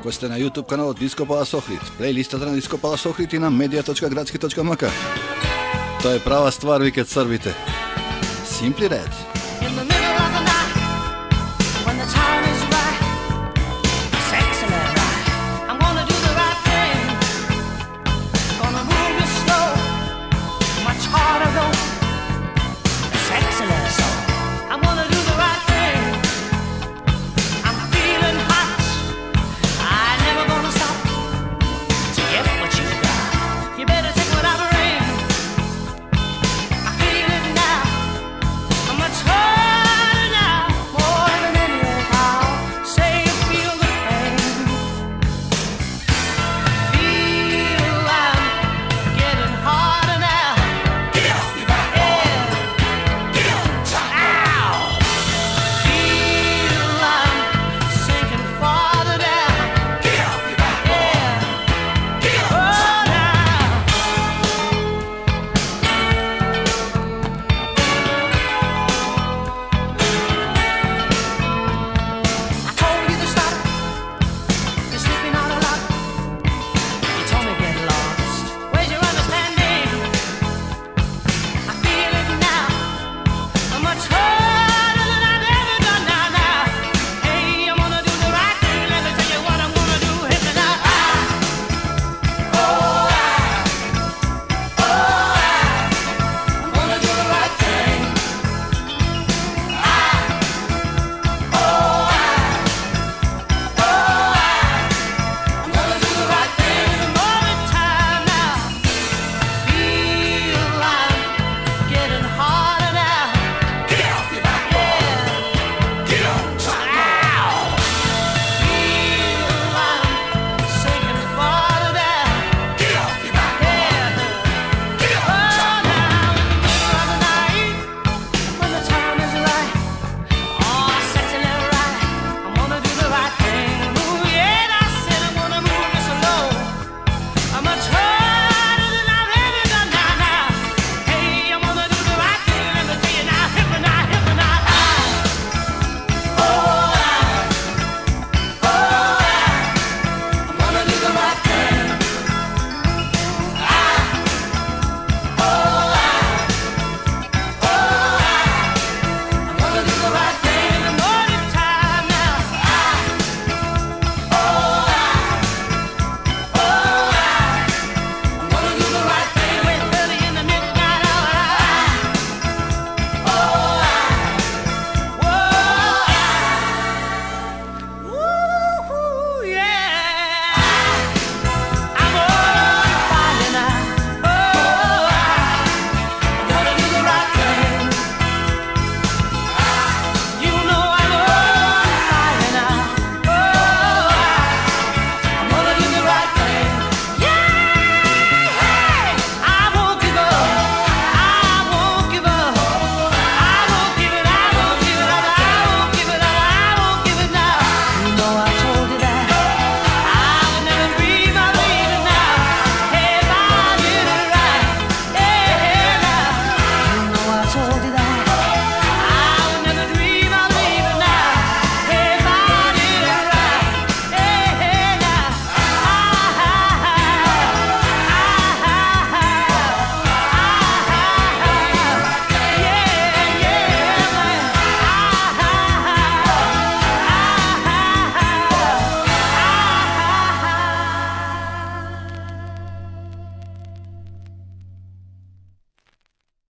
Ако сте на YouTube каналот Диско Палас Охрид, плейлистата на Диско Палас Охрид и на media.gradski.mk. Тоа е права ствар, викат србите. Simply Red.